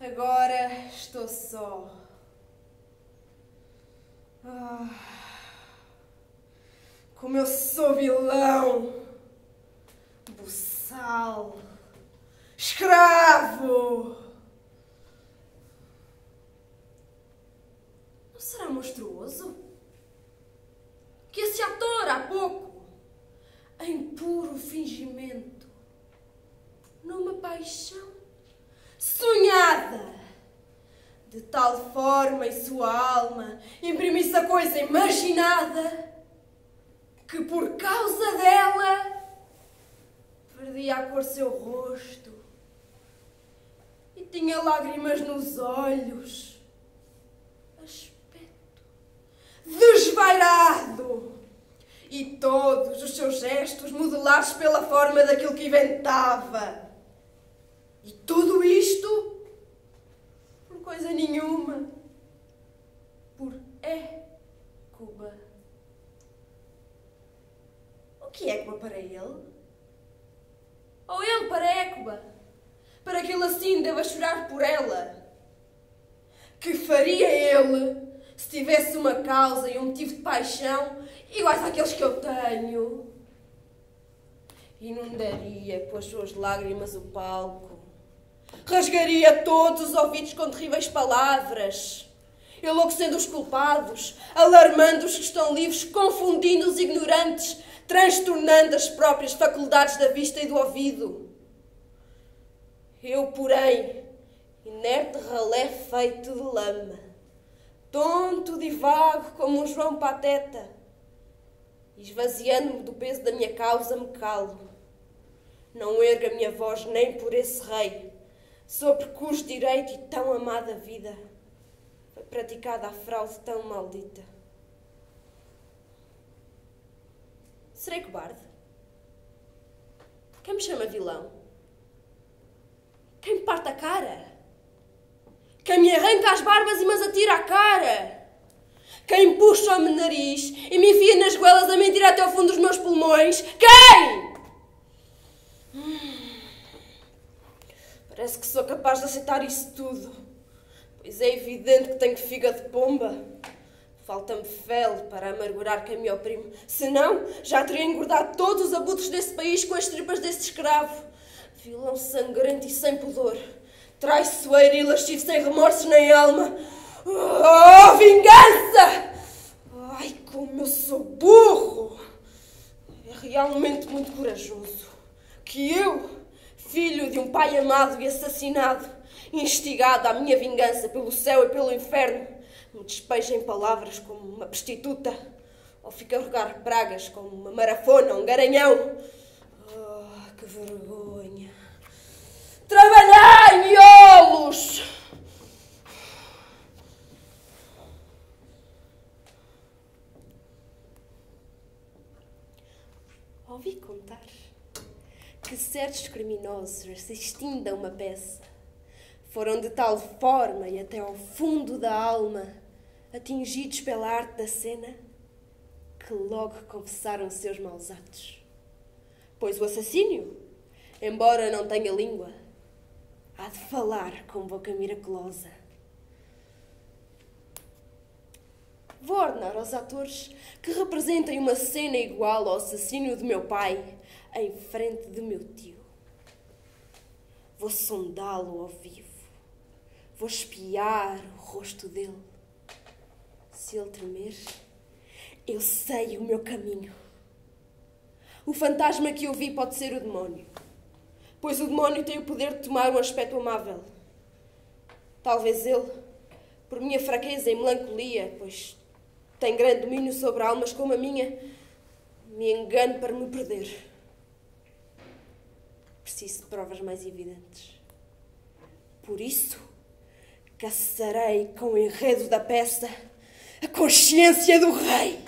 Agora estou só. Ah, como eu sou vilão, buçal, escravo. Não será monstruoso? Que esse ator há pouco, em puro fingimento, numa paixão de tal forma em sua alma imprimisse a coisa imaginada que por causa dela perdia a cor seu rosto e tinha lágrimas nos olhos, aspecto desvairado e todos os seus gestos modelados pela forma daquilo que inventava. E tudo isto por coisa nenhuma. Por é Cuba. O que é Cuba para ele? Ou ele para Écuba? Para que ele assim deva chorar por ela? Que faria ele se tivesse uma causa e um motivo de paixão iguais àqueles que eu tenho? Inundaria com as suas lágrimas o palco rasgaria todos os ouvidos com terríveis palavras, enlouquecendo os culpados, alarmando os que estão livres, confundindo os ignorantes, transtornando as próprias faculdades da vista e do ouvido. Eu, porém, inerte ralé feito de lama, tonto e vago como um João Pateta, esvaziando-me do peso da minha causa, me calo. Não erga a minha voz nem por esse rei, sobre cujo direito e tão amada vida foi praticada a fraude tão maldita. Serei cobarde? Quem me chama vilão? Quem me parte a cara? Quem me arranca as barbas e me as atira à cara? Quem puxa-me nariz e me enfia nas goelas a mentir até ao fundo dos meus pulmões? Quem? Parece que sou capaz de aceitar isso tudo, pois é evidente que tenho fígado de pomba. Falta-me fel para amargurar quem me oprime. Senão, já teria engordado todos os abutres desse país com as tripas desse escravo. Vilão sangrento e sem pudor. Traiçoeiro e lascivo sem remorsos nem alma. Oh, vingança! Ai, como eu sou burro! É realmente muito corajoso. Que eu, filho de um pai amado e assassinado, instigado à minha vingança pelo céu e pelo inferno, me despeja em palavras como uma prostituta, ou fica a rogar pragas como uma marafona, um garanhão. Oh, que vergonha! Trabalhai, miolos! Ouvi contar que certos criminosos, assistindo a uma peça, foram de tal forma e até ao fundo da alma atingidos pela arte da cena que logo confessaram seus maus atos. Pois o assassínio, embora não tenha língua, há de falar com boca miraculosa. Vou ordenar aos atores que representem uma cena igual ao assassínio do meu pai em frente do meu tio. Vou sondá-lo ao vivo. Vou espiar o rosto dele. Se ele tremer, eu sei o meu caminho. O fantasma que eu vi pode ser o demónio, pois o demónio tem o poder de tomar um aspecto amável. Talvez ele, por minha fraqueza e melancolia, pois tem grande domínio sobre almas como a minha, me engane para me perder. Preciso de provas mais evidentes. Por isso, caçarei com o enredo da peça a consciência do rei.